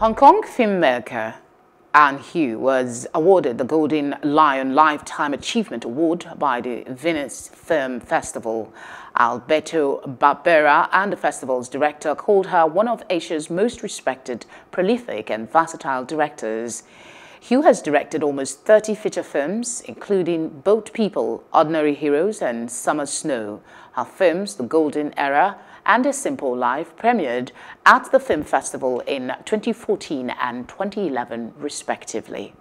Hong Kong filmmaker Ann Hui was awarded the Golden Lion Lifetime Achievement Award by the Venice Film Festival. Alberto Barbera and the festival's director called her one of Asia's most respected, prolific and versatile directors. Hui has directed almost 30 feature films, including Boat People, Ordinary Heroes and Summer Snow. Her films, The Golden Era and A Simple Life, premiered at the film festival in 2014 and 2011, respectively.